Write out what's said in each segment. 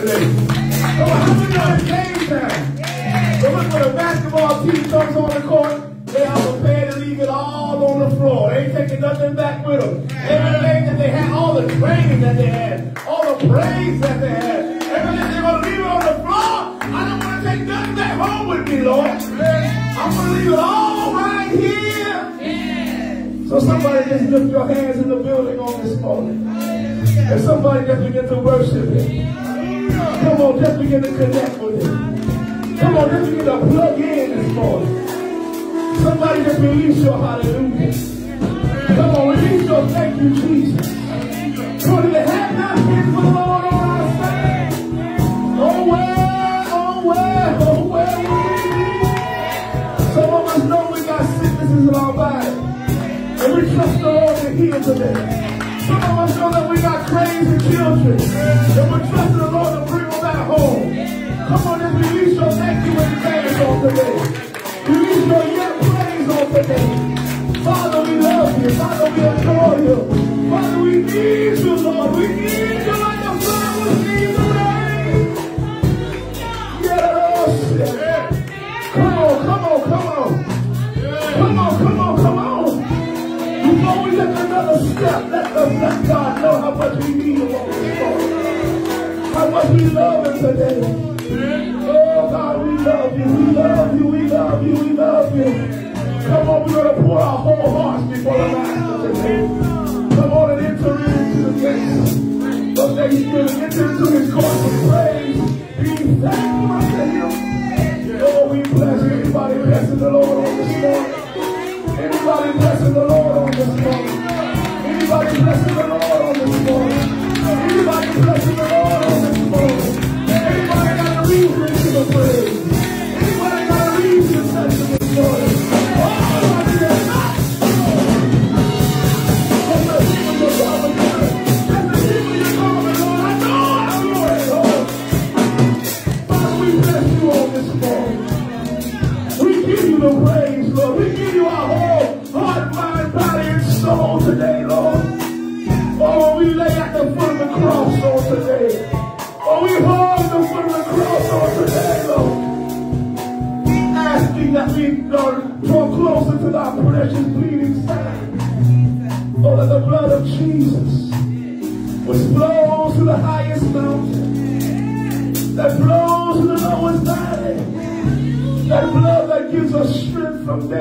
today. Come on, know it's game time? So look when a basketball team comes on the court, they are prepared to leave it all on the floor. They ain't taking nothing back with them. Everything that they had, all the training that they had, all the praise that they had, everything they're going to leave it on the floor. I don't want to take nothing back home with me, Lord. I'm going to leave it all right here. So somebody just lift your hands in the building on this morning. And somebody just begin to worship Him. Come on, just begin to connect with Him. Come on, just begin to plug in this morning. Somebody just release your hallelujah. Come on, release your thank you, Jesus. On, they have not been for the Lord on our side. Oh, where, oh, where, oh, where we? Some of us know we got sicknesses in our body. And we trust the Lord to heal today. That we got crazy children. And we trust the Lord to bring them back home. Come on, release your thank you and praise on today. Release your yet praise on today. Father, we love you. Father, we adore you. Father, we need you, Lord. We need you like the flowers need the rain. Come on, come on. Come on, come on, come on. Take another step, let the let God know how much we need him on this morning. How much we love him today. Oh God, we love you, we love you, we love you, we love you. Come on, we're going to pour our whole hearts before the Master today. Come on and enter into the gates of thanksgiving, enter into his courts of praise. Be thankful unto him. Oh, we bless anybody blessing the Lord on this morning. Anybody blessing the Lord on this morning? Anybody blessing the Lord on this morning? Anybody blessing the Lord strength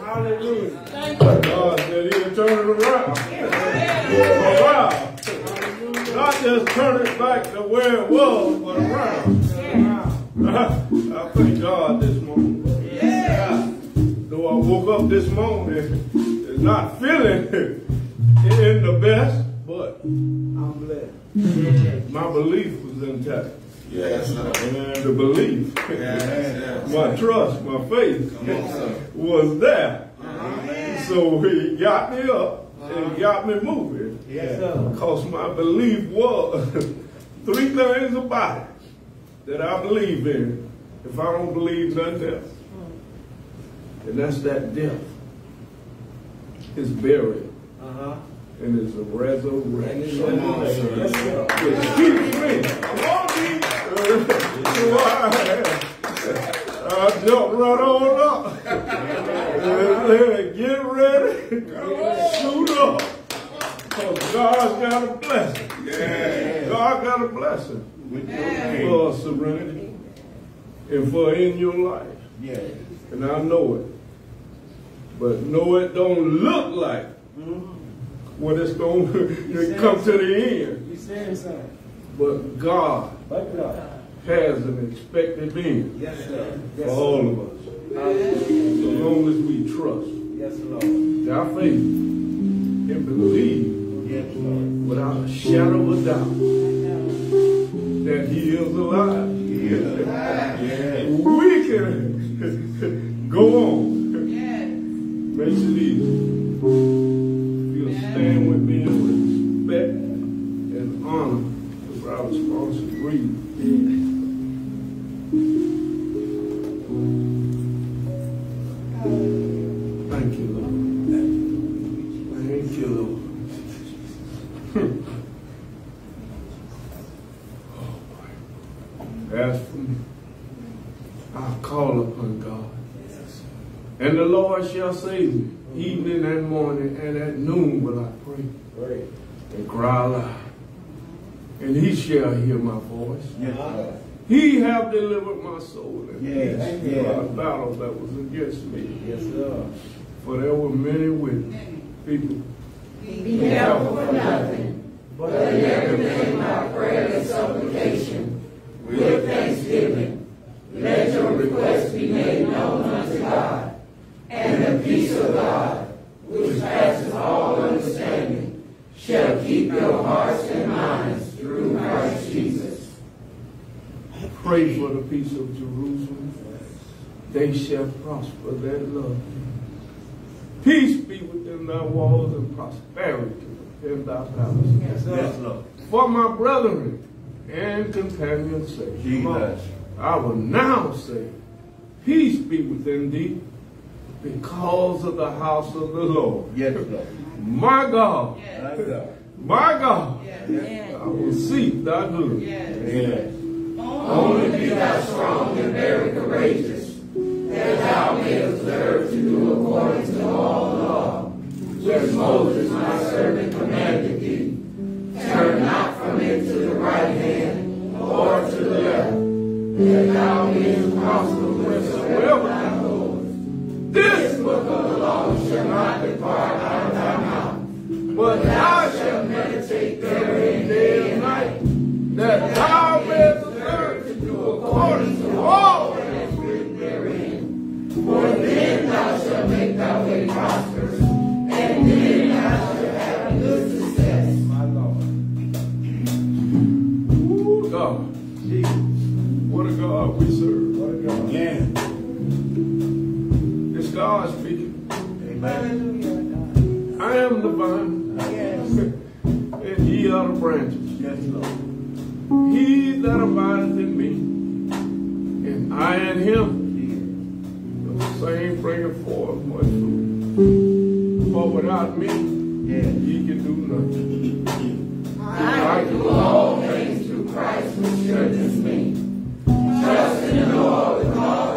Hallelujah. God said he'll turn it around. Around. Not just turn it back to where it was, but around. I thank God this morning. Though I woke up this morning and not feeling in the best, but I'm blessed. My belief was intact. Yes, sir. And the belief, Yes, my trust, my faith was there. So he got me up and got me moving. Yes. Because my belief was three things about it that I believe in if I don't believe nothing else. And that's that death, his burial, Uh-huh. and his resurrection. Sir. Yes, sir. I jumped right on up. Get ready. Shoot up. Because God's got a blessing. Yeah. God got a blessing With your name. for serenity and for in your life. Yeah. And I know it. But know it don't look like what it's going to come to the end. You saying something? But God But God. Has an expected end Yes, sir. for Yes, all of us. Hallelujah. As long as we trust Yes, Lord. our faith and believe Yes, Lord. without a shadow of doubt that He is alive. Yeah. Yeah. We can go on. Makes it easy. Lord shall save me. Evening and morning and at noon will I pray Great. and cry aloud. And he shall hear my voice. Yes, Lord. He have delivered my soul and Yes, peace yes. from the battle that was against me. Yes, sir. For there were many with people. Be careful for nothing, but in everything by prayer and supplication, with thanksgiving, let your requests be made known unto God. And the peace of God, which passes all understanding, shall keep your hearts and minds through Christ Jesus. Pray for the peace of Jerusalem. They shall prosper that love. Peace be within thy walls and prosperity within thy palace. Yes, sir. Yes, Lord. For my brethren and companions' sake. Jesus. I will now say, peace be within thee because of the house of the Lord. Yes, Lord. My God, My God. my God, I will seek thy good. Yes. Only be thou strong and very courageous, that thou may observe to do according to all law, which Moses my servant commanded thee. Turn not from it to the right hand or to the left, that thou mayest prosper wheresoever thou goest. This, Book of the law shall not depart out of thy mouth, but thou shalt meditate therein day and night, that thou mayest observe to do according to all that is written therein. For then thou shalt make thy way prosperous, Amen. I am the vine, and ye are the branches. Yes, Lord. He that abideth in me, and I in him, the same bringeth forth much fruit. For without me, Yeah. ye can do nothing. I can do all things through Christ who strengthens me. Trust in the Lord with all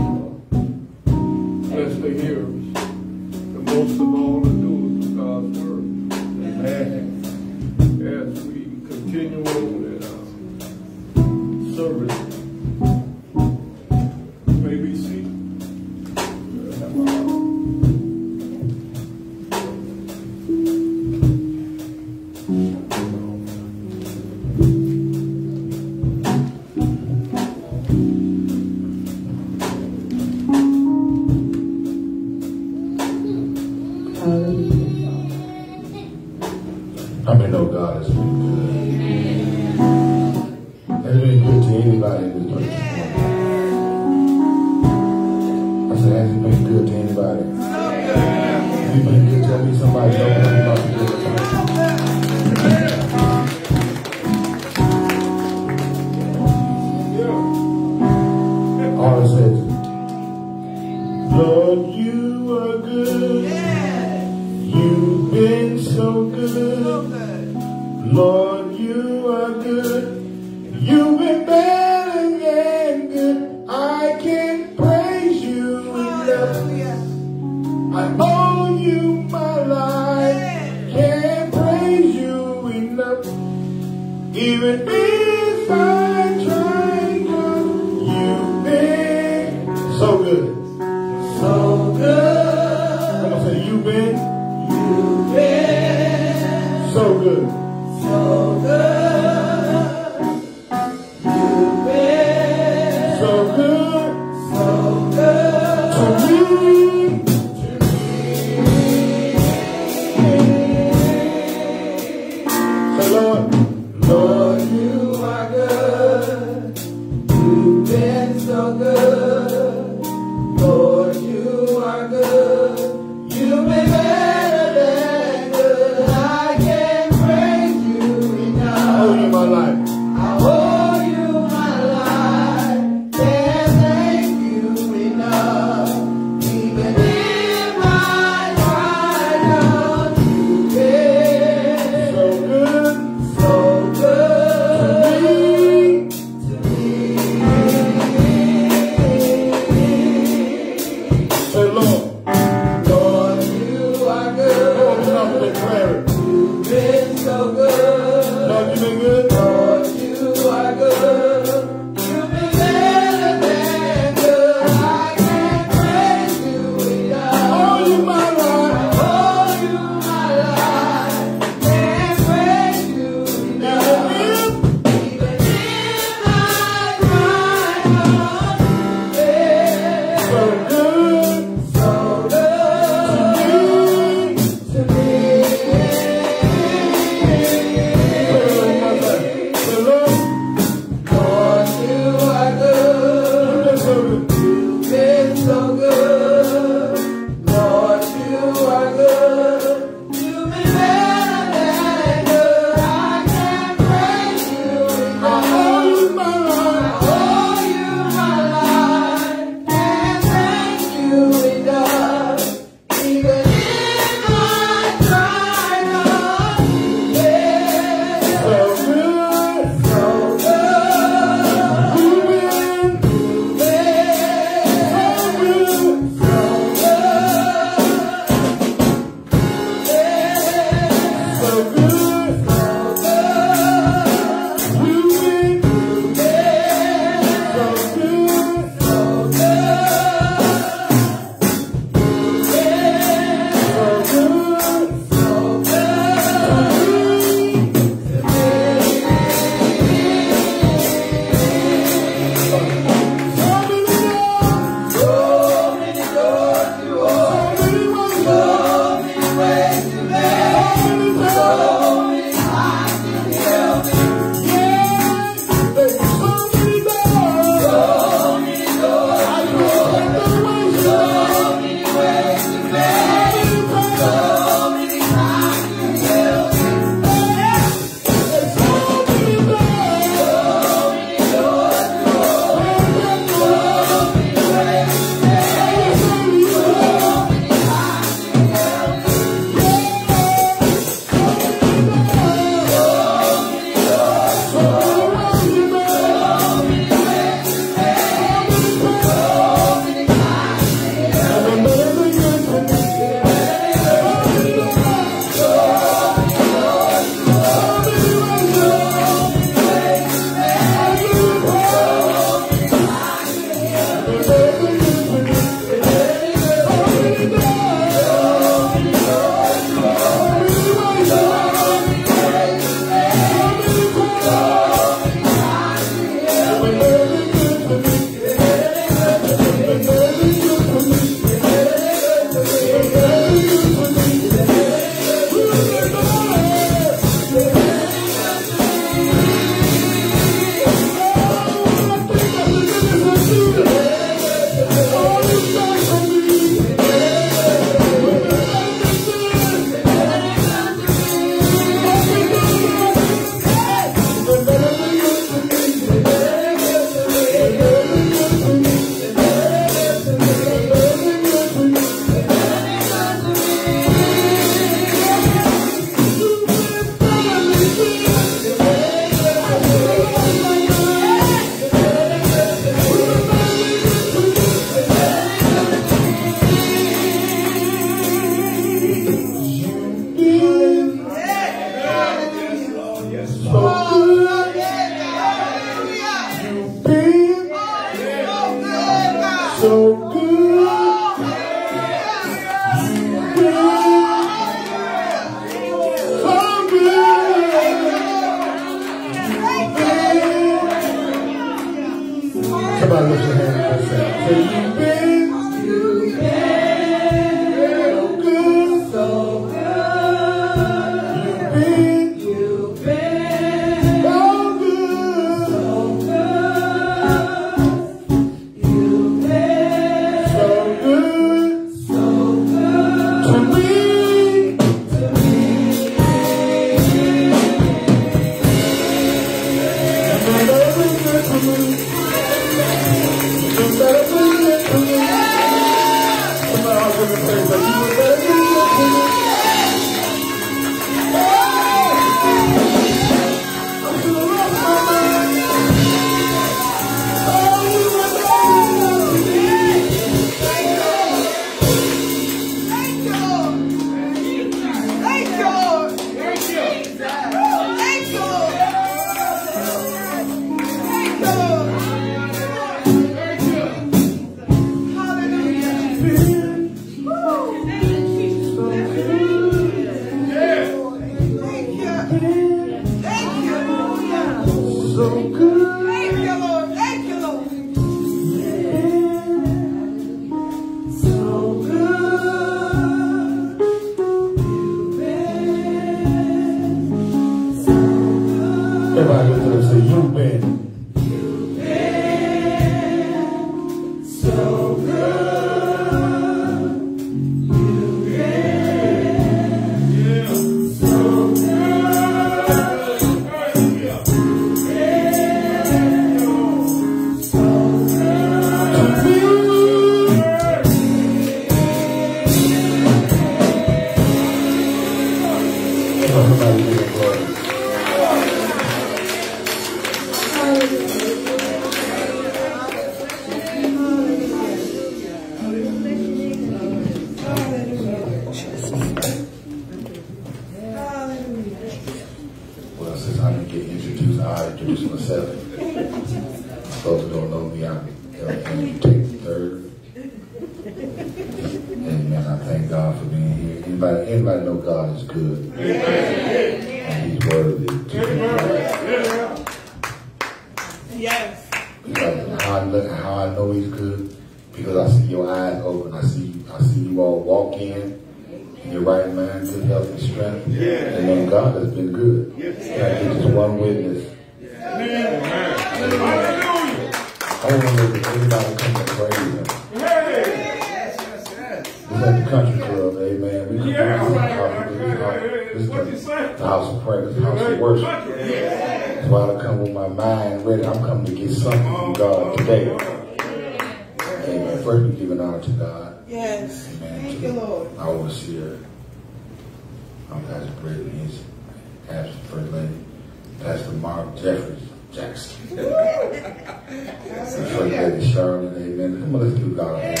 Jeffrey Jackson. That's what Lady Sharon Amen. Come on, let's do God. Amen.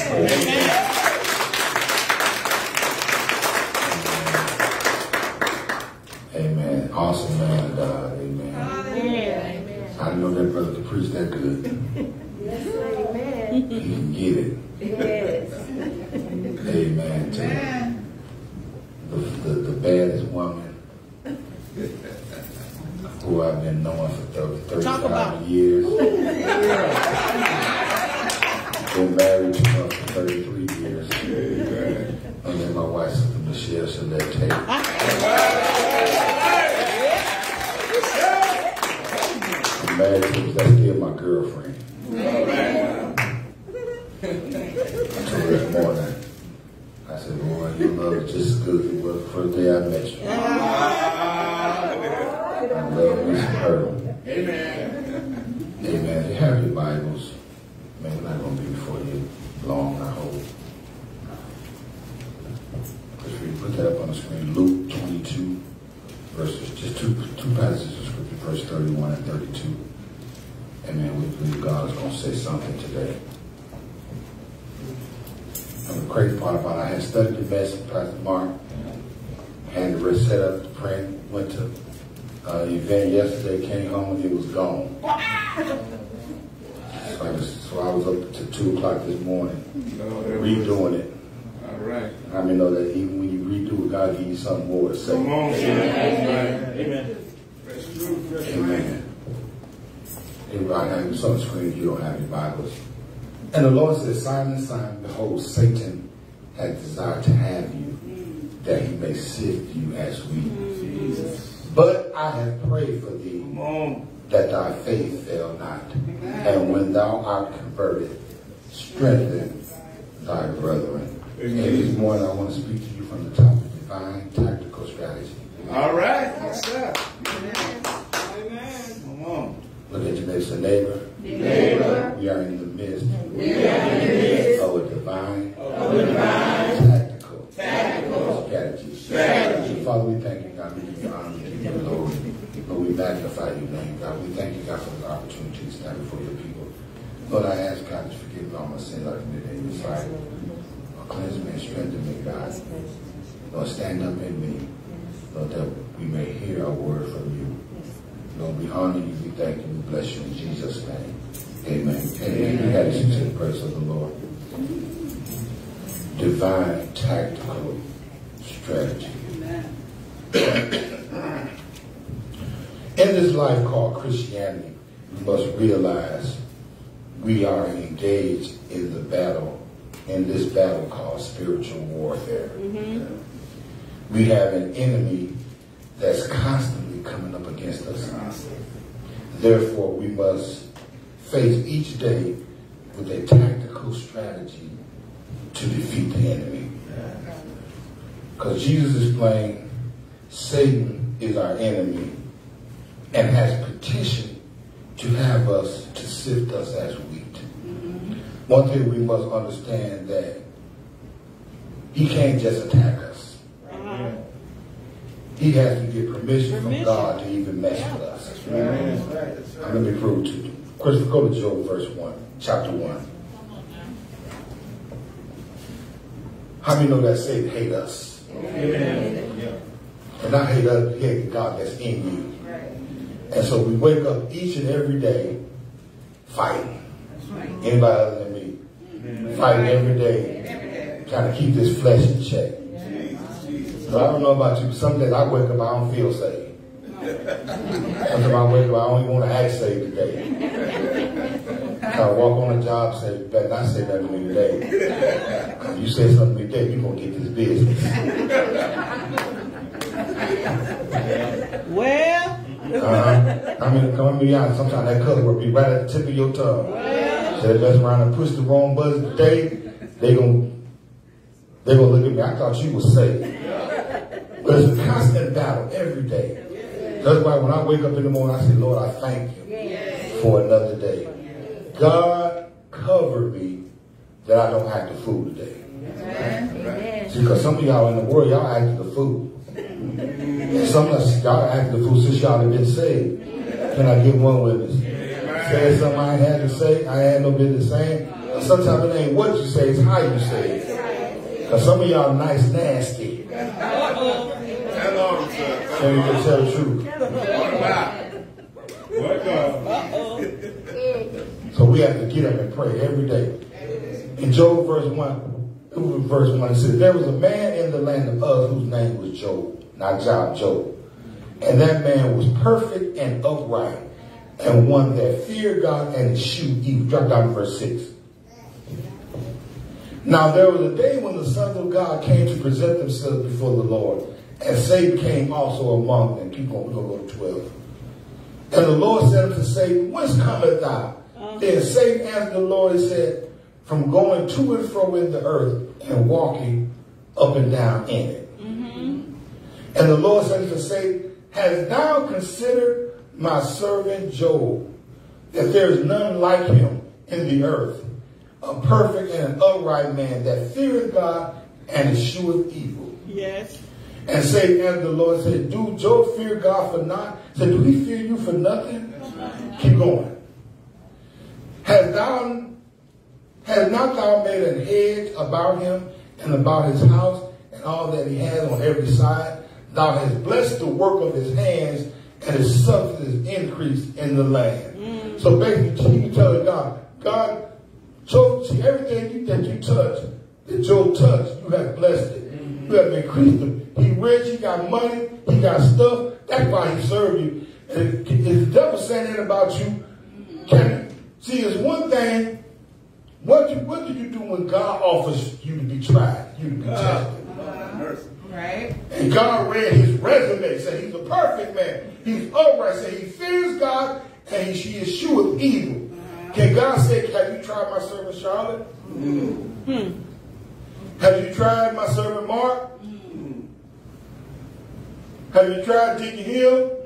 Amen. Awesome man of God. Amen. Amen. I know that brother the priest that good. Amen. And this morning I want to speak to you from the topic, of divine tactical strategy. All right. Yes, sir. Amen. Amen. Come on. Look at your next neighbor. Neighbor. We are in the midst. We are in the midst. Of a divine. Of a divine. Tactical. Tactical. Strategy. Strategy. So Father, we thank you, God. We give you honor. We give you glory. Lord, we magnify your name, God. We thank you, God, for the opportunity to stand before your people. Lord, I ask God to forgive me all my sins I committed in your sight. Cleanse me and strengthen me, God. Lord, stand up in me. Lord, that we may hear a word from you. Lord, we honor you, we thank you, we bless you in Jesus' name. Amen. Amen. You had to the praise of the Lord. Divine tactical strategy. In this life called Christianity, we must realize we are engaged in the battle, in this battle called spiritual warfare. Mm-hmm. We have an enemy that's constantly coming up against us. Therefore, we must face each day with a tactical strategy to defeat the enemy. Because Jesus is playing Satan is our enemy and has petitioned to have us to sift us as wheat. One thing we must understand that he can't just attack us. He has to get permission, from God to even mess with us. Amen. That's right. Let me prove to you. Christopher, go to Job verse 1, chapter 1. How many know that Satan hate us? Amen. Yeah. And not hate us, he hate God that's in you. And so we wake up each and every day fighting. Anybody other than me? Fighting every day. Trying to keep this flesh in check. So I don't know about you, but some days I wake up, I don't feel saved. Sometimes I wake up, I don't even want to act saved today. I walk on the job, say, better not say nothing to me today. 'Cause you say something to me today, you're going to get this business. Well, Uh-huh. I mean, come on, be honest. Sometimes that color will be right at the tip of your tongue. So they mess around and push the wrong button today, they gon' they gonna look at me. I thought you was saved. But it's a constant battle every day. That's why when I wake up in the morning, I say, Lord, I thank you for another day. God covered me that I don't act the fool today. See, because some of y'all in the world, y'all acting the fool. Some of us, y'all acting the fool since y'all have been saved. Can I get one witness? Saying something I had to say, I ain't no business saying. Sometimes it ain't what you say, it's how you say it. Because some of y'all nice nasty. So you can tell the truth. So we have to get up and pray every day. In Job verse 1, verse 1, it says, There was a man in the land of Uz whose name was Job, not Job, Job. And that man was perfect and upright, and one that feared God and eschewed evil. Drop down to verse 6. Now there was a day when the sons of God came to present themselves before the Lord, and Satan came also among them. Keep on, we're going to go to 12. And the Lord said unto Satan, Whence cometh thou? Oh. Then Satan answered the Lord and said, From going to and fro in the earth and walking up and down in it. Mm-hmm. And the Lord said unto Satan, Hast thou considered my servant Job, that there is none like him in the earth, a perfect and an upright man that feareth God and escheweth evil? yes. And Satan answered the Lord said, Do Job fear God for not? Said, Do he fear you for nothing? Keep going. Has thou has not thou made an hedge about him and about his house and all that he has on every side? Thou hast blessed the work of his hands, and his substance increased in the land. Mm. So basically, you tell God, God, Job, see everything that you touch, that Job touched, you have blessed it. Mm-hmm. You have increased him. He rich, he got money, he got stuff. That's why he served you. And if the devil saying that about you, can see it's one thing. What you what do you do when God offers you to be tried, you to be uh, tested? Right? And God read his resume, said he's a perfect man. He's upright, said he fears God and he, she escheweth evil. Uh-huh. Can God say, have you tried my servant Charlotte? Hmm. Hmm. Have you tried my servant Mark? Hmm. Have you tried Deacon Hill?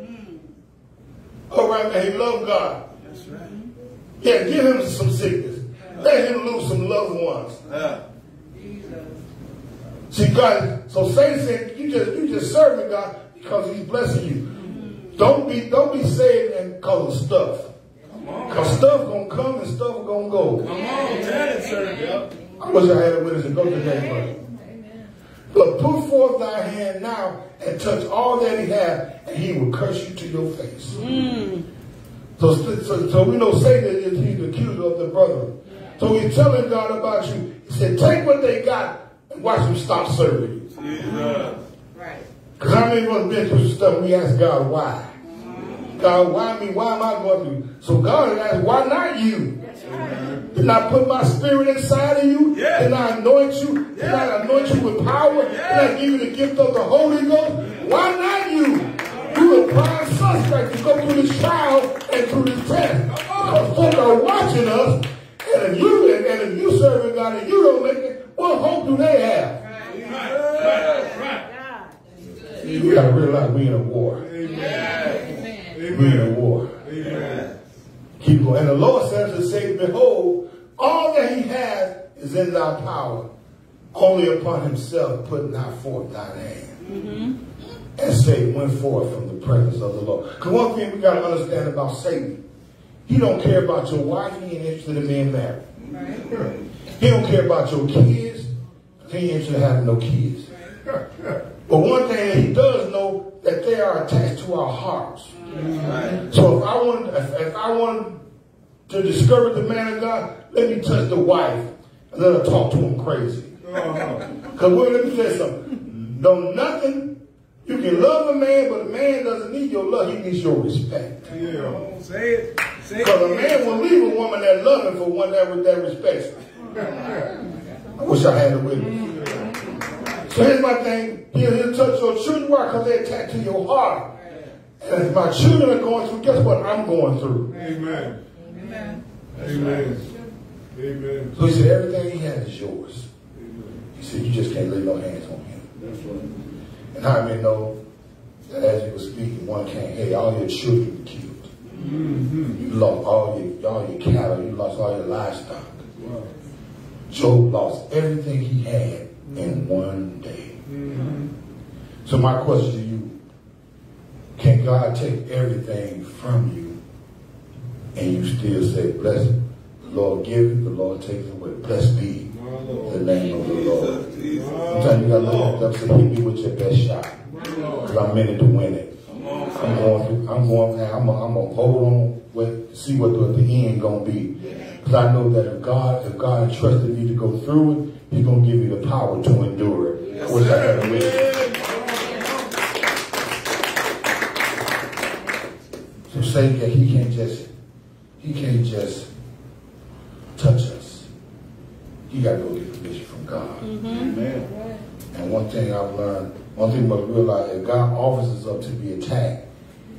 All right, man, he loved God. That's right. Yeah, give him some sickness. Let him lose some loved ones. Uh, See, God, so Satan said, you just you just serving God because he's blessing you. Don't be don't be saved and cause of stuff. Cause stuff gonna come and stuff gonna go. Come on, tell it, sir. I wish I had a witness and go to that brother. But put forth thy hand now and touch all that he hath, and he will curse you to your face. Hmm. So, so, so we know Satan is he's the accuser of the brother. So he's telling God about you. He said, take what they got and watch them stop serving you. Jesus. Right. Because how many of us been through some stuff we ask God why? God, why me? Why am I going through? So God asked, why not you? Did I put my spirit inside of you? Yeah. Did I anoint you? Did I anoint you with power? Did I give you the gift of the Holy Ghost? Why not you? You a prime suspect to go through this trial and through this test. Because folk are watching us, and if you and, and if you serving God and you don't make it, what hope do they have? You gotta realize we in a war. We in a war. Amen. Keep going. And the Lord says to say, Behold, all that he has is in thy power. Only upon himself put not forth thine hand. Mm-hmm. And Satan went forth from the presence of the Lord. Because one thing we got to understand about Satan, he don't care about your wife, he ain't interested in being married. He don't care about your kids, he ain't interested in having no kids. But one thing that he does know that they are attached to our hearts. So if I want, if, if I want to discover the man of God, let me touch the wife and let her talk to him crazy. Because well, let me you something. No, nothing. You can love a man, but a man doesn't need your love. He needs your respect. Yeah. Say it. Because a man will leave a woman that loves him for one that, with that respects him. I wish I had it with me. So here's my thing. He'll, he'll touch your children. Why? Because they're attached to your heart. And if my children are going through, guess what? I'm going through. Amen. Amen. Amen. So he said, everything he has is yours. He said, you just can't lay no hands on him. That's right. And how many know that as you were speaking, one came, hey, all your children were killed. Mm-hmm. You lost all your, all your cattle. You lost all your livestock. Wow. Job lost everything he had in one day. So my question to you, can God take everything from you and you still say, blessed, the Lord give it, the Lord take it away. Blessed be the name of the Lord. Sometimes you gotta look at them and say, hit me with your best shot. Because I'm it to win it. I'm going to, I'm going, I'm I'm gonna hold on with, see what the, the end gonna be. Because I know that if God, if God entrusted me to go through it, He's gonna give me the power to endure it. I wish I had a witness. So Satan, that he can't just, he can't just touch us. He got to go get permission from God. Mm-hmm. Amen. And one thing I've learned, one thing must realize, if God offers us up to be attacked,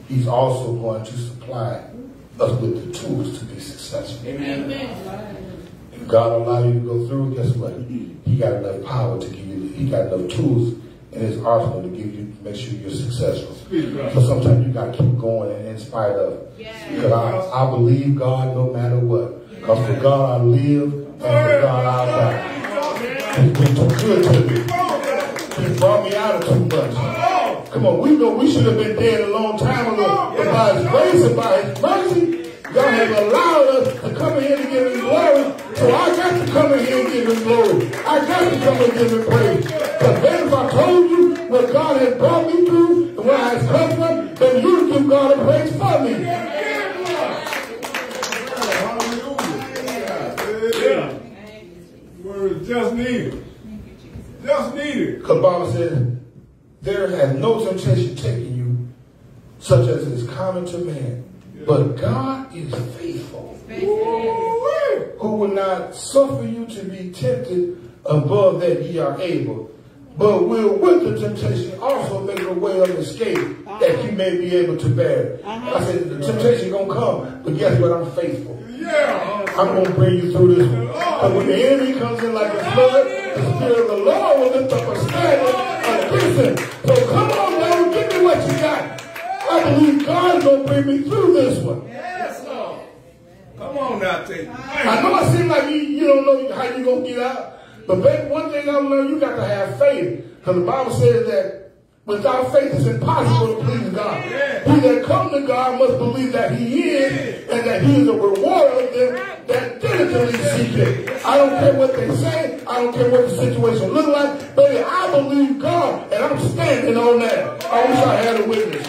He's also going to supply us with the tools to be successful. Amen. If God allow you to go through, guess what? He got enough power to give you. He got enough tools in His arsenal to give you, make sure you're successful. So sometimes you got to keep going in, in spite of. Because I, I believe God no matter what. Because for God I live and for God I die. He's been too good to me. He brought me out of too much. Come on, we know we should have been dead a long time ago. But by His grace and by His mercy, God has allowed us to come in here to give Him glory. So I got to come in here and give Him glory. I got to come and give Him praise. Because then if I told you what God has brought me through and where I have come from, then you would give God a praise for me. Hallelujah. Yeah. Word just needed. Just needed. Because Bible says, there has no temptation taken you such as is common to man. But God is faithful, who will not suffer you to be tempted above that ye are able, but will with the temptation also make a way of escape that you may be able to bear it. I said, the temptation gonna come, but guess what? I'm faithful. Yeah. I'm gonna bring you through this one. And when the enemy comes in like a flood, the Spirit of the Lord will lift up a standard him. So come on, now, give me what you got. I believe God's gonna bring me through this one. Yes, Lord. Come on now, take. I know it seems like you, you don't know how you're gonna get out, but baby, one thing I've learned, you got to have faith. Because the Bible says that Without faith, it's impossible to please God. He that come to God must believe that he is and that he is a rewarder of them that diligently seek him. I don't care what they say. I don't care what the situation look like. Baby, I believe God and I'm standing on that. I wish I had a witness.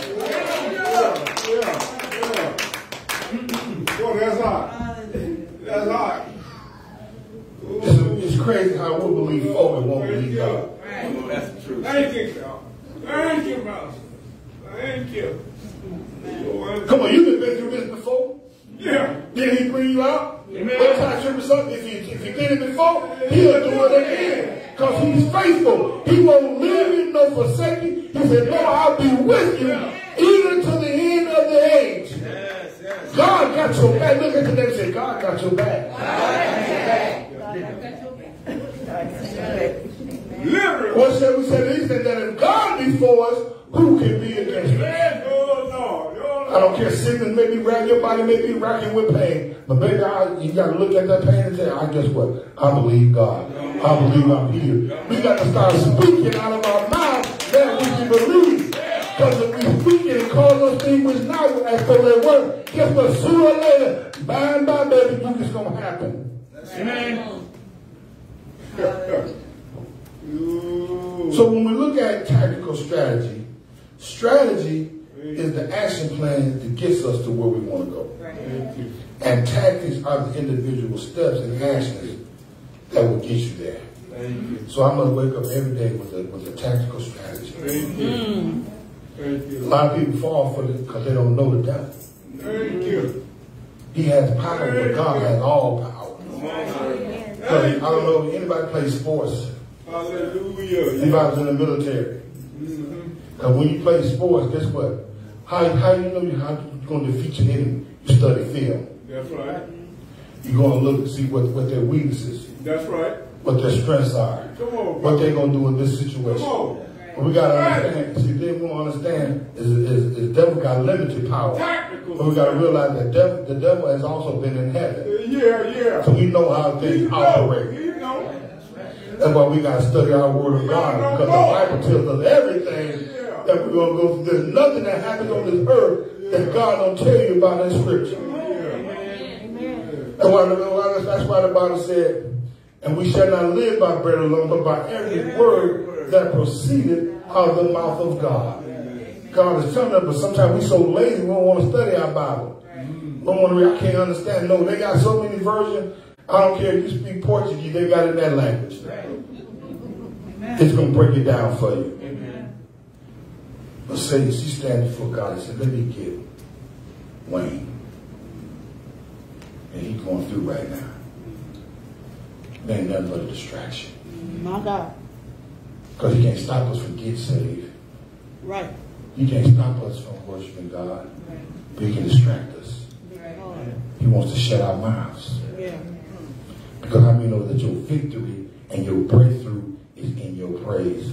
Boy, that's hot. That's hot. It's, it's crazy how we believe folk and won't believe God. That's the truth. Thank you, God. Thank you, Master. Thank you. Come on, you've been through this before. Yeah. Did he bring you out? One time, sure, something. If you did it before, he'll do it again. Because he's faithful. He won't leave you nor forsake you. He said, No, I'll be with you even to the end of the age. God got your back. Look at the name and say, God got your back. Literally. What shall we say? He said that if God be for us, who can be against us? I don't care. Sickness may be racking, your body may be racking with pain. But baby, I, you got to look at that pain and say, I guess what? I believe God. I believe I'm healed. We got to start speaking out of our mouth that we can believe. Because if we speak it and call those things which not as though they were, guess what? Sooner or later, by and by, baby, you just going to happen. Amen. So when we look at tactical strategy, strategy is the action plan that gets us to where we want to go. Thank you. And tactics are the individual steps and actions that will get you there. Thank you. So I'm gonna wake up every day with a with a tactical strategy. Thank you. Thank A lot of people fall for it because they don't know the devil. Thank you. He has power, but God has all power. Because I don't know if anybody plays sports. Hallelujah. Anybody was in the military. Mhm. Because when you play sports, guess what? How how you know you how you're gonna defeat your enemy? You study film. That's right. You're gonna look and see what, what their weaknesses, That's right. what their strengths are, Come on, what they're gonna do in this situation. Come on. But we gotta understand. See, then we don't understand is, is, is devil got limited power. Tactical. But we gotta realize that devil, the devil has also been in heaven. Uh, yeah, yeah. So we know how things know. operate. He know. That's why we gotta study our word of God because the Bible tells us everything that we're gonna go through. There's nothing that happens on this earth that God don't tell you about in scripture. That's why, the- that's why the Bible said, and we shall not live by bread alone, but by every word that proceeded out of the mouth of God. God is telling us, but sometimes we so lazy we don't want to study our Bible. Don't want to read, I can't understand. No, they got so many versions. I don't care if you speak Portuguese, they got it in that language. It's going to break it down for you. But say she standing before God and said, let me get Wayne. And he's going through right now. It ain't nothing but a distraction. My God. Because he can't stop us from getting saved. Right. He can't stop us from worshiping God. But he can distract us. He wants to shut our mouths. Yeah. Because how many know that your victory and your breakthrough is in your praise?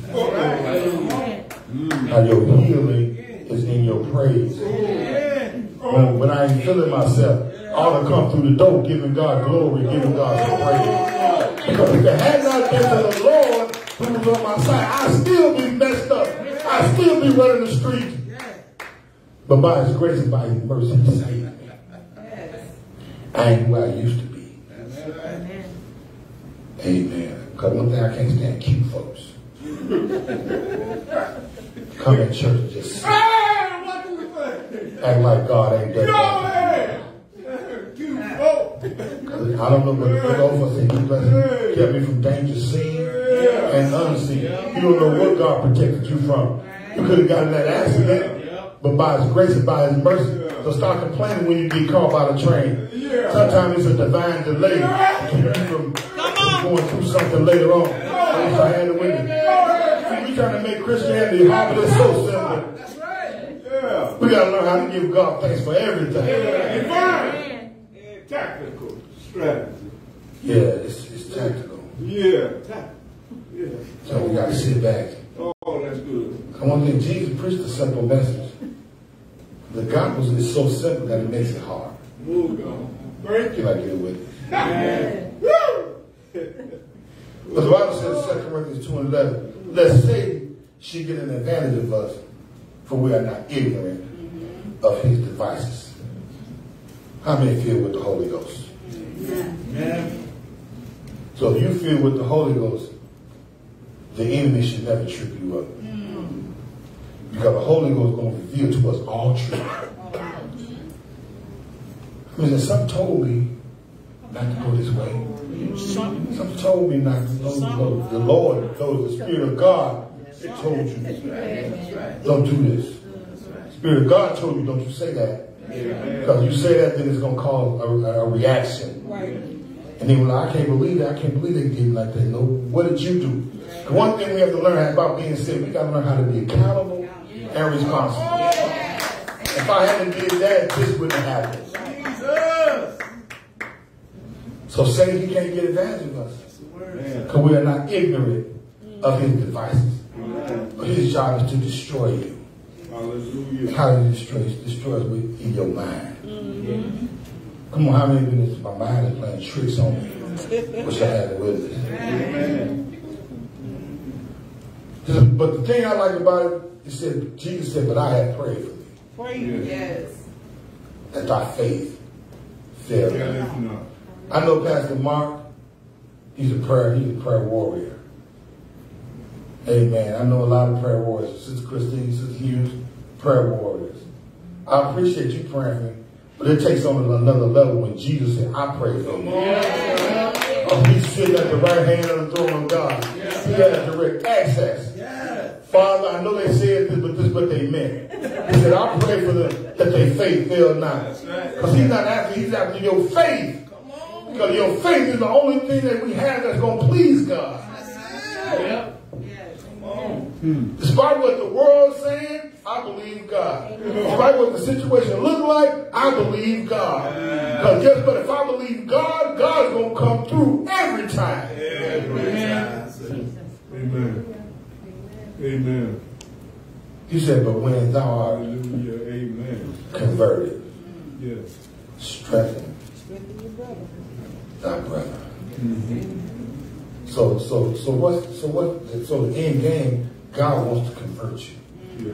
Mm. How your healing is in your praise. When, when I ain't feeling myself, I ought to come through the door giving God glory, giving God some praise. Because if it had not been for the Lord who was on my side, I'd still be messed up. I'd still be running the street. But by his grace and by his mercy, he saved me. I ain't who I used to be. Amen. Because one thing I can't stand cute folks. Come in church and just sit, Hey, what do you say? act like God ain't done nothing. ahead. Cute folk. 'Cause I don't know what the Lord said. He blessed, kept me from danger seen and unseen. You don't know what God protected you from. You could have gotten that accident, but by His grace and by His mercy. So start complaining when you get caught by the train. Sometimes it's a divine delay to keep you from going through something later on. I wish I had me. We trying to make Christianity hard, but it's so simple. That's right. Yeah. We gotta learn how to give God thanks for everything. Divine. And tactical strategy. Yeah, it's, it's tactical. Yeah. Tac- Yeah. So we gotta sit back. Oh, that's good. And one thing, Jesus preached a simple message. The gospel is so simple that it makes it hard. Move on. Thank Can you. I get it with it? Woo! But the Bible says in 2 Corinthians 2 and 11, let Satan she get an advantage of us, for we are not ignorant of his devices. How many feel with the Holy Ghost? Amen. So if you feel with the Holy Ghost, the enemy should never trip you up. Because the Holy Ghost is going to reveal to us all truth. I mean, some told me not to go this way. Some told me not to go. The Lord, though the Spirit of God it told you, don't do this. Spirit of God told you, don't you say that. Because you say that, then it's going to cause a, a reaction. And then when I can't believe that, I can't believe they did like that. No, what did you do? The one thing we have to learn about being saved, we got to learn how to be accountable and responsible. If I hadn't did that, this wouldn't have happened. Jesus. So Satan, he can't get advantage of us. Because we are not ignorant of his devices. But his job is to destroy you. Hallelujah. How does he destroy? He destroys with in your mind. Mm-hmm. Come on, how many minutes my mind is playing tricks on me? Wish I had a witness. Amen. But the thing I like about it, it said, Jesus said, but I have prayed for thee, Praise. Yes. that thy faith fail Yeah, not. that's not. I know Pastor Mark, he's a prayer, he's a prayer warrior. Amen. I know a lot of prayer warriors. Sister Christine, Sister Hughes, prayer warriors. I appreciate you praying for me, but it takes on another level when Jesus said, I pray for you. Oh, he's sitting at the right hand of the throne of God. He has direct access. Father, I know they said this, but this is what they meant. He said, I pray for them that their faith fail not. Because he's not after, he's after your faith. Because your faith is the only thing that we have that's going to please God. Despite what the world's saying, I believe God. Despite what the situation look like, I believe God. Because guess what? If I believe God, God's going to come through every time. Amen. Amen. Amen. He said, but when thou art Hallelujah. Amen. converted, Yes. strengthen Strengthen your brother. Thy brother. Mm-hmm. So, so, so what, so what, so the end game, God wants to convert you. Yeah.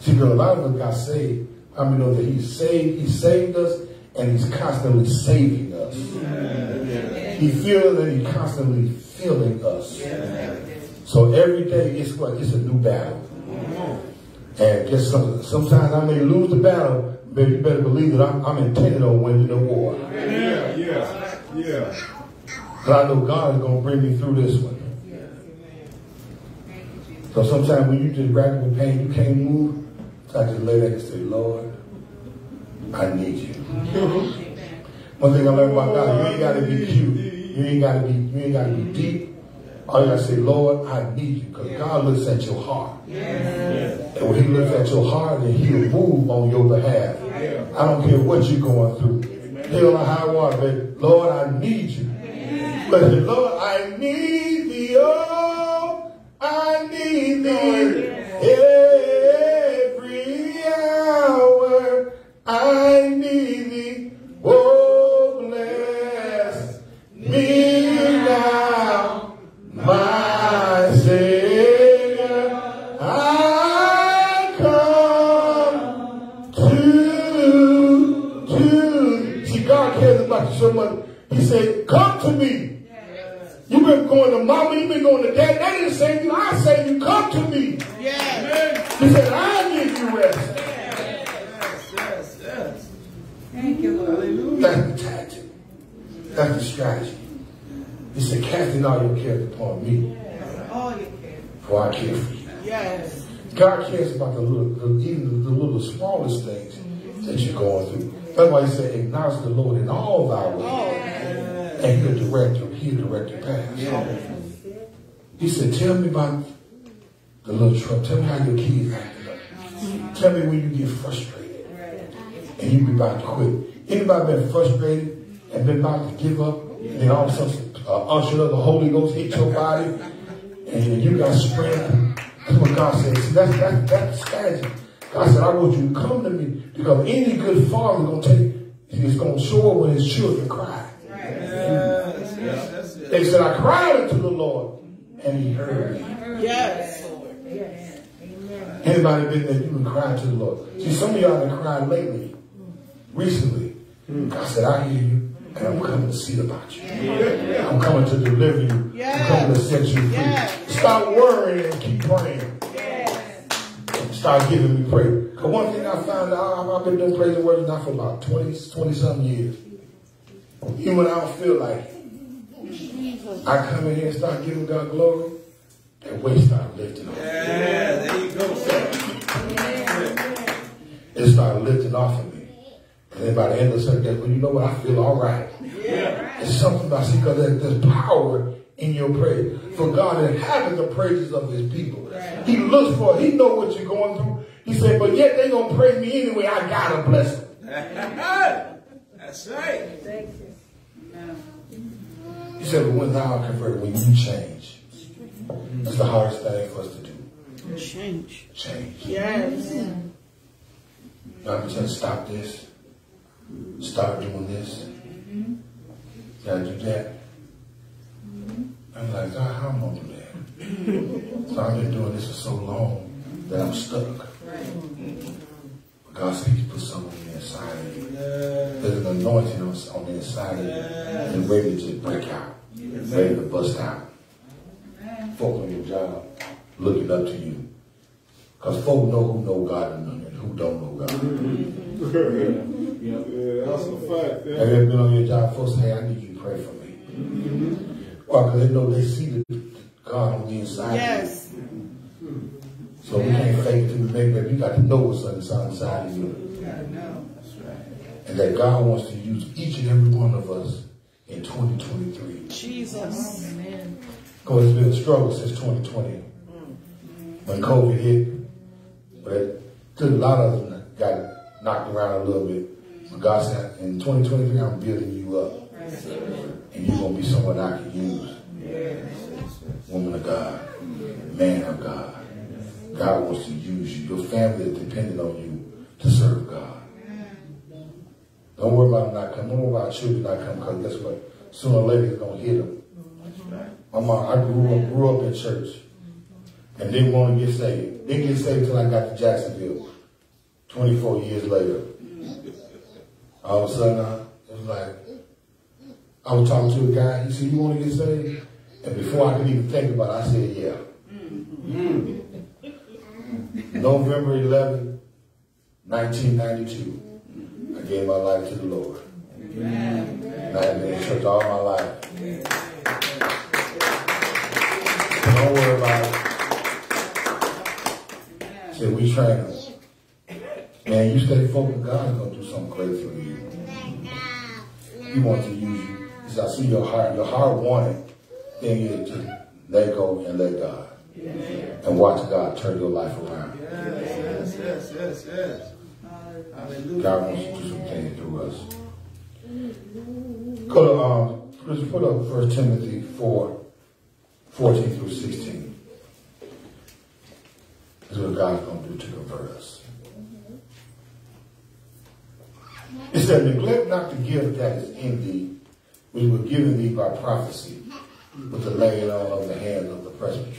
See, because a lot of us got saved. I mean, know that He's saved, He saved us, and He's constantly saving us. He feels and He constantly filling us. So every day it's what it's a new battle. And just some, sometimes I may lose the battle, but you better believe that I'm, I'm intended on winning the war. Yeah. Yeah. Yeah. But I know God is going to bring me through this one. So sometimes when you just racked with pain, you can't move. So I just lay there and say, Lord, I need you. One thing I learned about God, you ain't got to be cute. You ain't got to be, you ain't got to be deep. All you got to say, Lord, I need you. Because God looks at your heart. And when he looks at your heart, then he'll move on your behalf. I don't care what you're going through. Hell or high water, baby. Lord, I need you. But the Lord, I need thee, oh, I need thee That's the strategy. He said, casting all your cares upon me, All oh, you care. for oh, I care for you. Yes. God cares about the little, the, even the little smallest things that you're going through. That's why he said, acknowledge the Lord in all thy oh, ways. And he'll direct your, he'll direct your path. He said, tell me about the little trouble. Tell me how your kids acting up. Tell me when you get frustrated. And you be about to quit. Anybody been frustrated and been about to give up? And then all of a sudden, uh, usher of the Holy Ghost hit your body. And you got strength. That's what God said. See, that's, that's, that's the strategy. God said, I want you to come to me because any good father is going to take, he's going to show up when his children cry. They said, I cried unto the Lord and he heard me. Yes. Yes. Amen. Anybody been there? You've been crying to the Lord. See, some of y'all been crying lately, recently. God said, I hear you, and I'm coming to see about you. I'm coming to deliver you. I'm coming to set you free. Stop worrying and keep praying. Start giving me praise. Because one thing I found out, I've been doing praise and worship now for about 20, 20 something years. Even when I don't feel like it, I come in here and start giving God glory, that weight start lifting off. Yeah, there you go, sir. It started lifting off of me. And then by the end of the second well, you know what? I feel all right. Yeah. It's something about see because there's, there's power in your praise. For God inhabits the praises of his people. He looks for it. He know what you're going through. He said, but yet they gonna praise me anyway. I gotta bless them. That's right. Thank you. He said, but when thou convert, when you change, that's the hardest thing for us to do. Change. Change. Yes. God be saying, stop this. Start doing this. Mm-hmm. Gotta do that. Mm-hmm. I'm like, God, how am I gonna do that? so I've been doing this for so long that I'm stuck. But God said He put something on the inside of you. There's an anointing on, on the inside of you and ready to break out, ready to bust out. Folk on your job looking up to you. Because folk know who know God and who don't know God. Mm-hmm. Yeah, that's a fact. Yeah. Have you ever been on your job? Folks say, hey, I need you to pray for me. Mm-hmm. Why? Because they know they see the God on the inside. of you. Yes. So we can't fake it to the make baby. You got to know what's inside inside of you. Got to know. That's right. And that God wants to use each and every one of us in 2023. Jesus. Amen. Because it's been a struggle since 2020. Mm-hmm. When COVID hit, but it took a lot of them got knocked around a little bit. But God said, in 2023, I'm building you up. And you're going to be someone I can use. Woman of God, man of God. God wants to use you. Your family is dependent on you to serve God. Don't worry about not coming. Don't worry about children not coming because guess what? Sooner or later it's going to hit them. My mom, I grew up, grew up in church and didn't want to get saved. Didn't get saved until I got to Jacksonville 24 years later. All of a sudden, I, it was like, I was talking to a guy. He said, you want to get saved? And before I could even think about it, I said, yeah. Mm-hmm. November 11, 1992, I gave my life to the Lord. And I've been in church all my life. Don't worry about it. Said we train Man, you stay focused, God's gonna do something great for you. He wants to use you. He said, I see your heart. Your heart wanted. Thing is to let go and let God. And watch God turn your life around. Yes, yes, yes, yes. Hallelujah. God wants to do some things through us. Go to um, let's put up 1 Timothy 4, 14 through 16. This is what God's going to do to convert us. It said, neglect not the gift that is in thee, which was given thee by prophecy, with the laying on of the hands of the presbytery.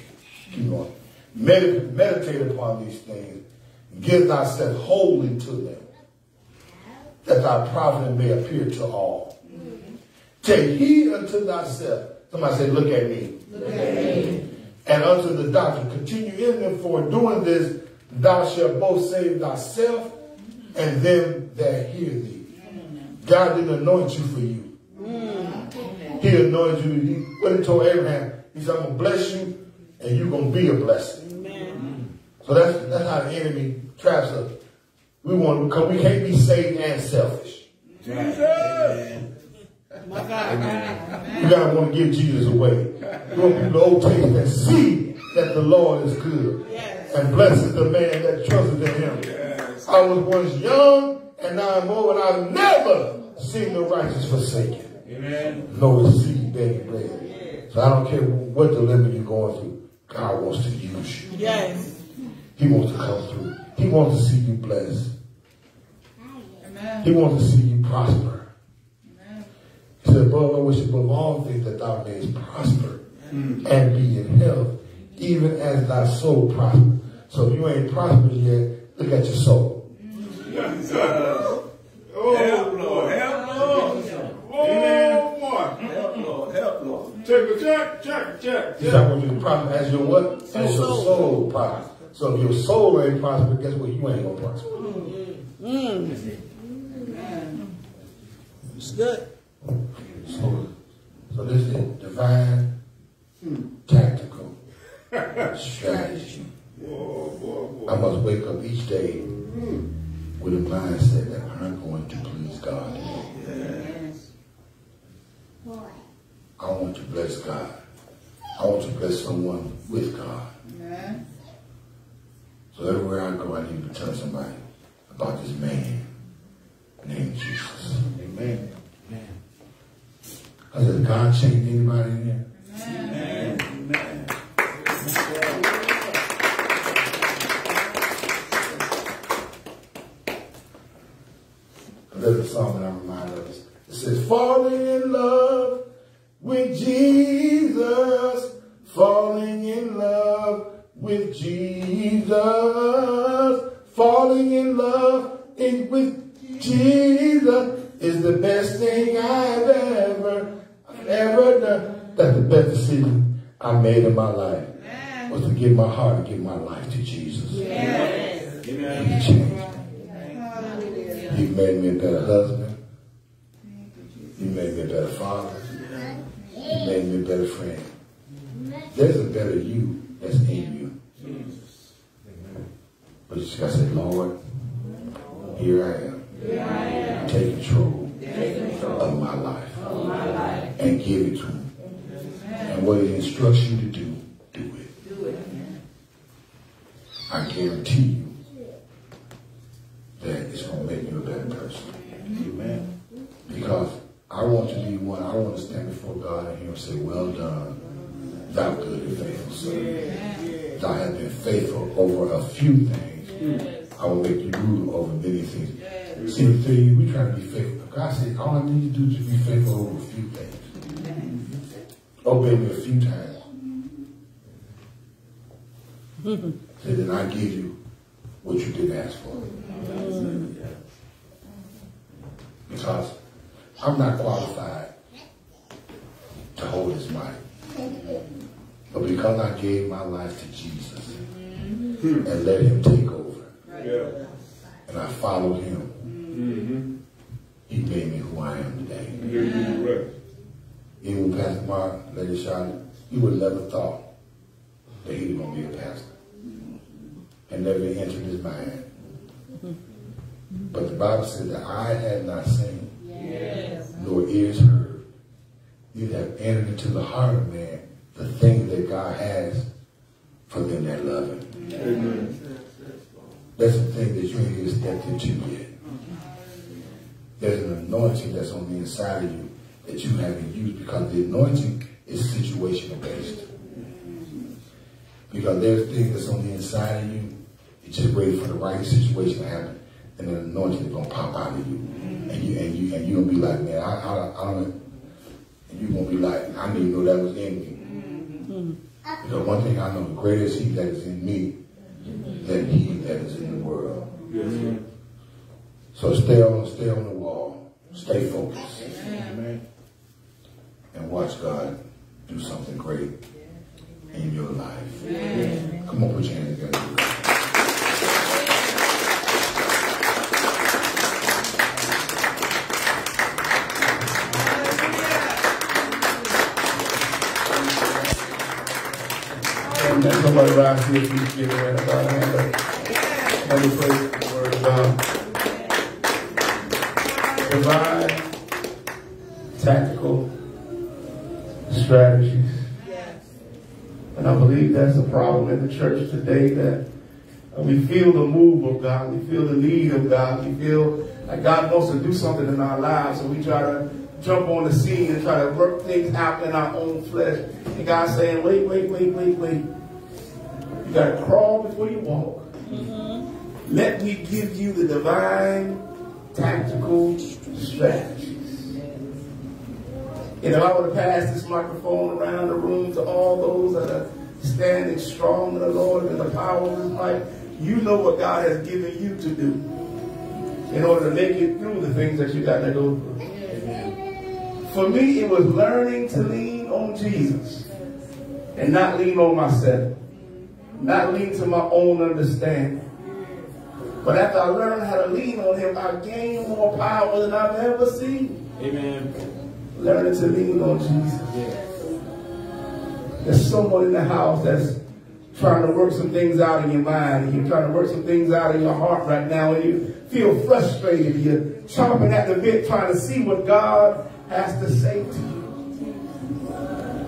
Keep going. Medit- meditate upon these things, give thyself wholly to them, that thy providence may appear to all. Take heed unto thyself. Somebody say, look at me. And unto the doctrine. Continue in them, for doing this, thou shalt both save thyself and them that hear thee. God didn't anoint you for you. He anointed you. He, what he told Abraham, he said, I'm going to bless you and you're going to be a blessing. Amen. So that's, that's how the enemy traps us. We want, because we can't be saved and selfish. Jesus, My God. You gotta want to give Jesus away. You want people to taste and see that the Lord is good. Yes. And blessed the man that trusted in him. I was once young and now I'm old and I've never seen the righteous forsaken. Amen. Nor the seed begging bread. So I don't care what dilemma you're going through. God wants to use you. Yes. He wants to come through. He wants to see you blessed. Amen. He wants to see you prosper. He said, above I wish above all things that thou mayest prosper mm. and be in health, even as thy soul prosper. So if you ain't prospered yet, look at your soul. Oh, help, Lord. Help, Lord. Oh, boy. Help, Lord. Help, Lord. Take a check, check, check. I want you to prosper as your what? As your soul prosper. So if your soul ain't prosper, guess what? You ain't gonna prosper. Mm. Mm. It's good. So, so this is divine tactical strategy. Whoa, whoa, whoa. I must wake up each day with a mindset that I'm going to please God. I want to bless God. I want to bless someone with God. So everywhere I go, I need to tell somebody about this man named Jesus. Amen. I said, God changed anybody in there? Amen. There's a song that I'm reminded of. It says, falling in love with Jesus, falling in love with Jesus, falling in love in, with Jesus is the best thing I've ever, ever done. That's the best decision I made in my life. Was to give my heart and give my life to Jesus. And he changed me. He made me a better husband. He made me a better father. He made me a better friend. There's a better you that's in you. But you just gotta say, Lord, here I am. Take control of my life. And give it to him. And what he instructs you to do, do it. I guarantee you that it's going to make you a better person. Amen. Because I want to be one, I want to stand before God and hear him say, Well done, thou good and faithful servant. Thou hast been faithful over a few things. I will make you rule over many things. See, the thing we try to be faithful. God said, All I need to do is be faithful over a few things. Obey me a few times. Say, then I give you what you didn't ask for. Because I'm not qualified to hold his mic. But because I gave my life to Jesus and let him take over, Yeah. and I followed him, he made me who I am today. Even Pastor Mark, Lady Charlotte, you would never thought that he was going to be a pastor. And never entered his mind. But the Bible said that I had not seen, nor ears heard, You have entered into the heart of man the thing that God has for them that love him. Amen. That's the thing that you ain't even stepped into yet. There's an anointing that's on the inside of you that you haven't used because the anointing is situational based. Because there's things that's on the inside of you, you're just waiting for the right situation to happen, and then the anointing is gonna pop out of you, and you and you and you gonna be like, man, I, I, I don't. And you're gonna be like, I didn't even know that was in me. Mm-hmm. Because one thing I know, greater is He that is in me than He that is in the world. Yes. So stay on, stay on the wall, stay focused, Amen. and watch God do something great in your life. Come on, put your hands together. Rise to your feet, give a God. Let me the word of God. Divine, tactical strategies. And I believe that's a problem in the church today that we feel the move of God, we feel the need of God, we feel like God wants to do something in our lives, so we try to jump on the scene and try to work things out in our own flesh. And God's saying, wait, wait, wait, wait, wait. You got to crawl before you walk. Mm-hmm. Let me give you the divine tactical strategies. And if I were to pass this microphone around the room to all those that are standing strong in the Lord and the power of his might, you know what God has given you to do in order to make it through the things that you got to go through. For me, it was learning to lean on Jesus and not lean on myself, not lean to my own understanding. But after I learned how to lean on him, I gained more power than I've ever seen. Amen. Learning to lean on Jesus. There's someone in the house that's trying to work some things out in your mind, and you're trying to work some things out in your heart right now, and you feel frustrated. You're chomping at the bit trying to see what God has to say to you.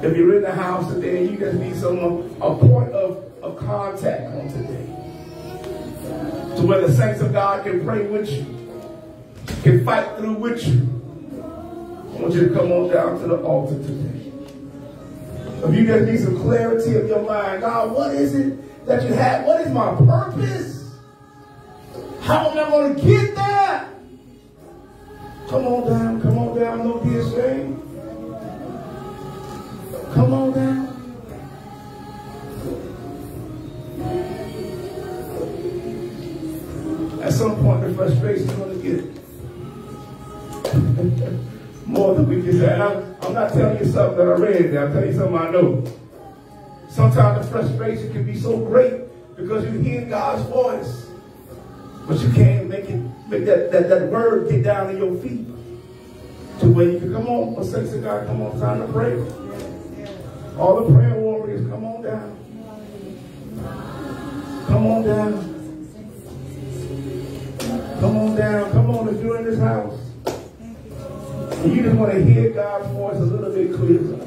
If you're in the house today, you just need someone, a point of, of contact on today. To where the saints of God can pray with you, can fight through with you. I want you to come on down to the altar today. If you just need some clarity of your mind, God, what is it that you have? What is my purpose? How am I going to get there? Come on down, come on down, don't be ashamed. Come on down. Some point, the frustration is going to get more than we can say. And I'm, I'm not telling you something that I read. I'm telling you something I know. Sometimes the frustration can be so great because you hear God's voice, but you can't make it make that, that, that word get down to your feet to where you can come on. But say to God, come on, time to pray. All the prayer warriors, come on down. Come on down. Come on down. Come on and in this house. And you just want to hear God's voice a little bit clearer.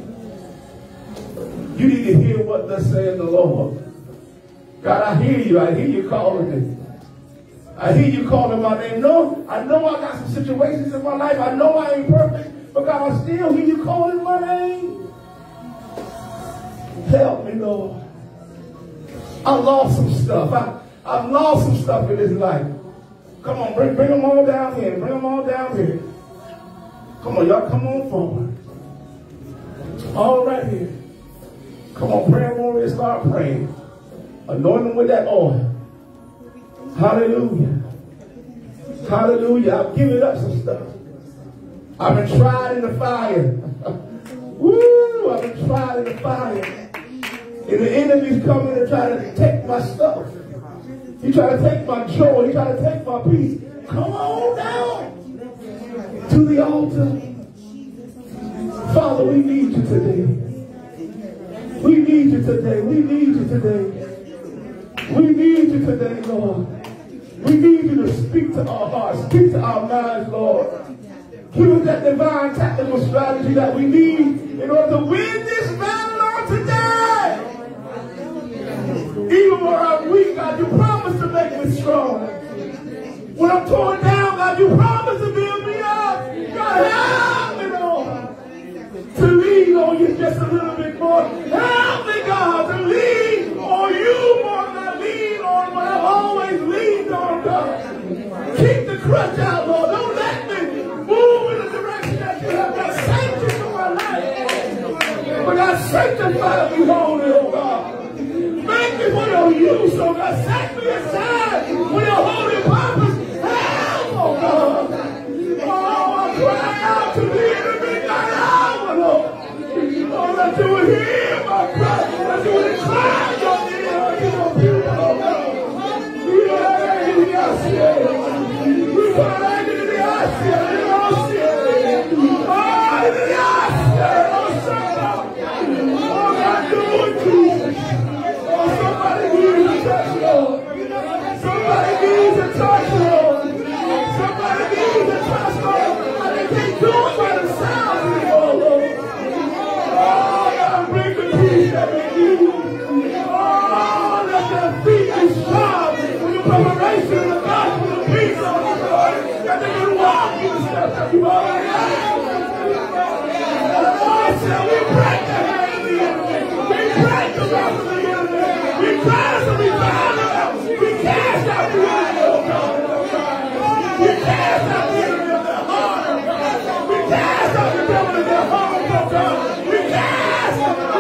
You need to hear what thus says the Lord. God, I hear you. I hear you calling me. I hear you calling my name. No, I know I got some situations in my life. I know I ain't perfect, but God, I still hear you calling my name. Help me, Lord. I lost some stuff. I, I've lost some stuff in this life. Come on, bring, bring them all down here. Bring them all down here. Come on, y'all come on forward. All right here. Come on, prayer warriors, start praying. Anoint them with that oil. Hallelujah. Hallelujah. I've given up some stuff. I've been tried in the fire. Woo! I've been tried in the fire. And the enemy's coming to try to take my stuff. He try to take my joy. He try to take my peace. Come on down to the altar. Father, we need you today. We need you today. We need you today. We need you today, Lord. We need you to speak to our hearts, speak to our minds, Lord. Give us that divine tactical strategy that we need in order to win this battle on today. Even when I'm weak, God, you promise to make me strong. When I'm torn down, God, you promise to build me up. God, help me, Lord, to lean on you just a little bit more. Help me, God, to lean on you more than I lean on what I've always leaned on, God. Keep the crutch out, Lord. Don't let me move in the direction that you have not sanctioned for my life. But God, sanctify me holy, oh God. Make me for your use, oh God. Set me aside for your holy purpose. Help, oh God. Oh, I cry out to the midnight hour, oh Lord. Oh, that you hear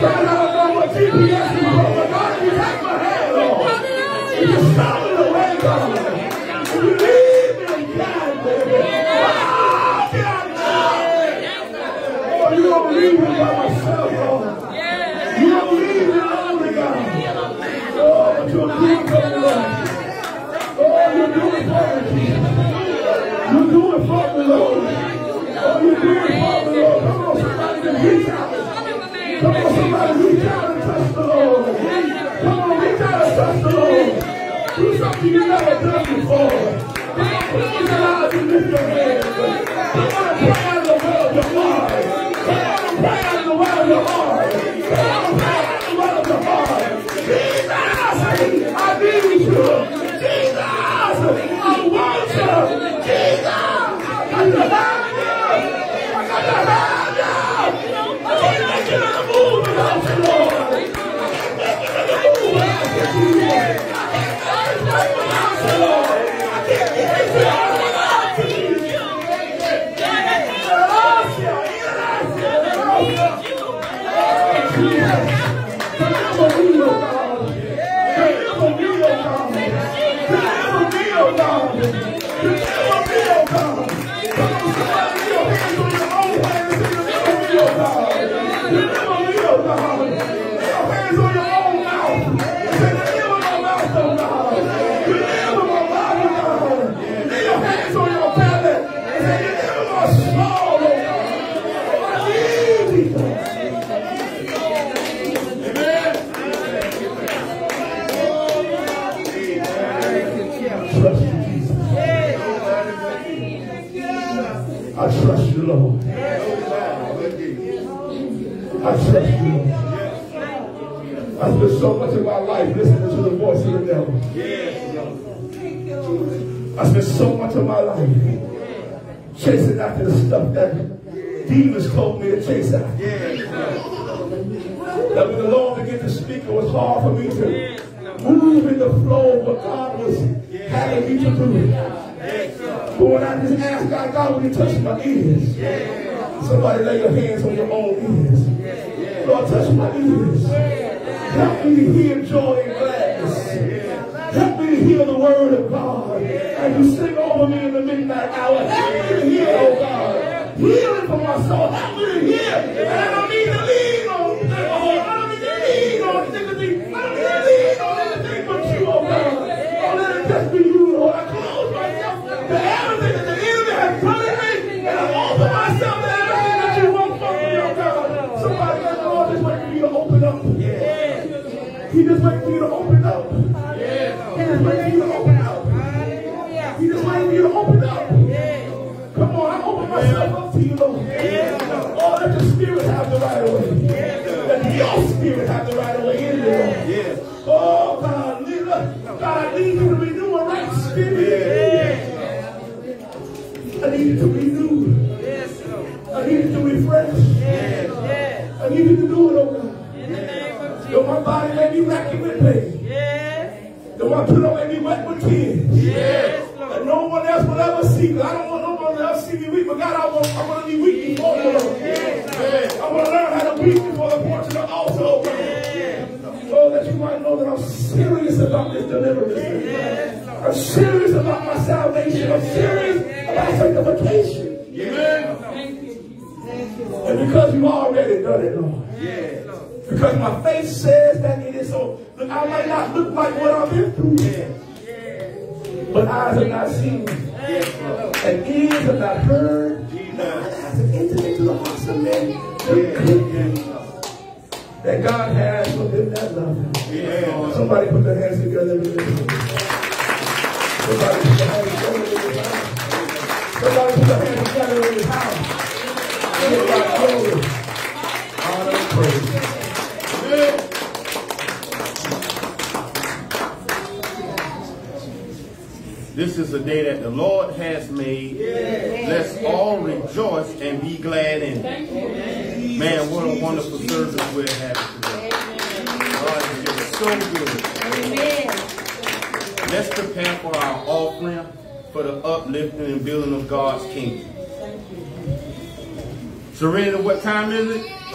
Bertemu. So much of my life chasing after the stuff that Lord, be touching my ears. Somebody lay your hands on your own ears. Lord, touch my ears. Help me to hear joy and gladness. Help me to hear the word of God. And you sing over me in the midnight hour. Help me to hear, oh God. Healing for my soul. Help me to hear. And I don't need to leave.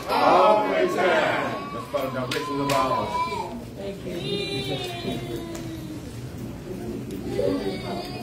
Always. Let's follow the directions of our Lord. Thank you.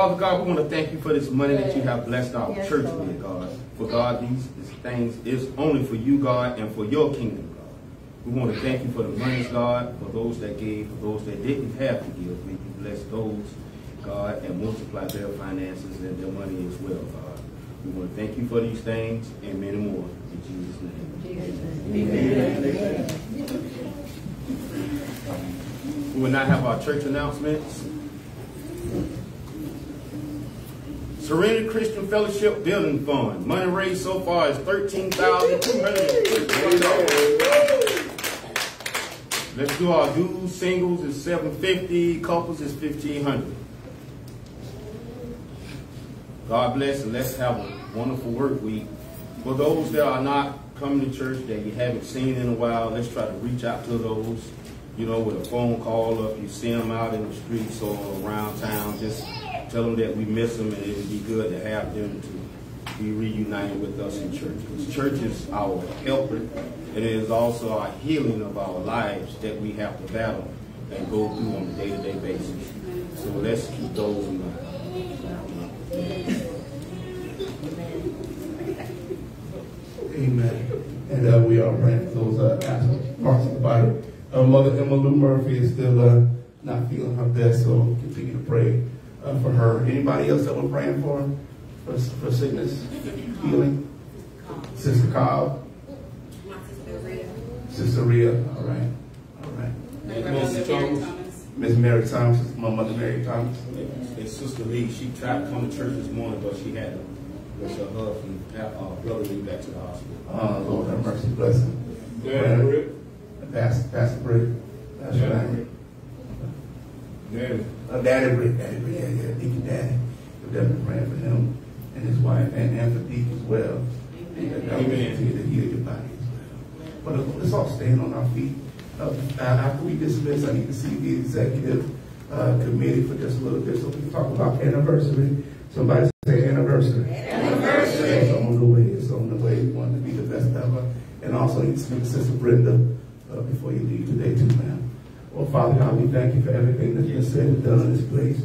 Father God, we want to thank you for this money that you have blessed our yes, church with, God. For God, these, these things is only for you, God, and for your kingdom, God. We want to thank you for the money, God, for those that gave, for those that didn't have to give. May you bless those, God, and multiply their finances and their money as well, God. We want to thank you for these things and many more. In Jesus' name. Amen. Amen. Amen. We will not have our church announcements. Serenity Christian Fellowship Building Fund. Money raised so far is thirteen thousand two hundred dollars. Let's do our dues. Singles is seven fifty. Couples is fifteen hundred. God bless and let's have a wonderful work week. For those that are not coming to church that you haven't seen in a while, let's try to reach out to those. You know, with a phone call, if you see them out in the streets or around town, just tell them that we miss them and it would be good to have them to be reunited with us in church. Because church is our helper and it is also our healing of our lives that we have to battle and go through on a day-to-day basis. So let's keep those in mind. Amen. And uh, we are praying for those uh, parts of the body. Uh, Mother Emma Lou Murphy is still uh, not feeling her best, so continue to pray uh, for her. Anybody else that we're praying for? For, for sickness, healing? Sister Cobb? Sister Rhea. All right. All right. Miss Thomas. Miss Mary Thomas, my mother Mary Thomas. And Sister Lee, she tried to come to church this morning, but she had to rush her husband, uh, brother Lee back to the hospital. Oh, Lord have mercy, bless him. Daddy, Rick. Pastor, Pastor Brick. That's Daddy, right. Rick. Daddy. Uh, Daddy Brick, Daddy Brick, yeah, yeah, Deacon Daddy. We're definitely praying for him and his wife and, and for Deacon as well. And that God will Amen. continue to heal your body as well. But uh, let's all stand on our feet. Uh, after we dismiss, I need to see the executive uh, committee for just a little bit so we can talk about anniversary. Somebody say anniversary. Anniversary. It's on the way. It's on the way. We want to be the best ever. And also need to speak to Sister Brenda uh, before you leave today Well, Father God, we thank you for everything that you have said and done in this place.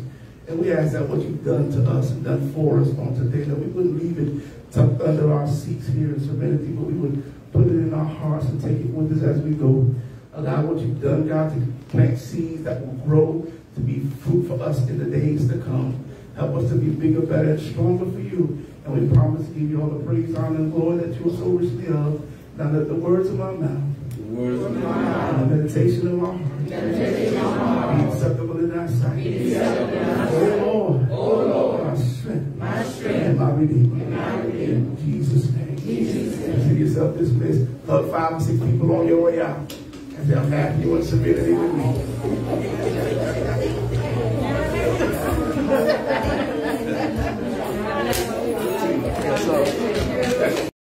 And we ask that what you've done to us and done for us on today, that we wouldn't leave it tucked under our seats here in serenity, but we would put it in our hearts and take it with us as we go. Oh, Allow what you've done, God, to plant seeds that will grow to be fruit for us in the days to come. Help us to be bigger, better, and stronger for you. And we promise to give you all the praise, honor, and glory that you are so richly of. Now let the words of my mouth words of the meditation of my heart, be acceptable in thy sight. Oh Lord, O Lord, my strength, my strength, and my redeemer. In Jesus' name. Jesus' Give yourself this place. Hug five or six people on your way out. And say, I'm happy you in submitted with me. so.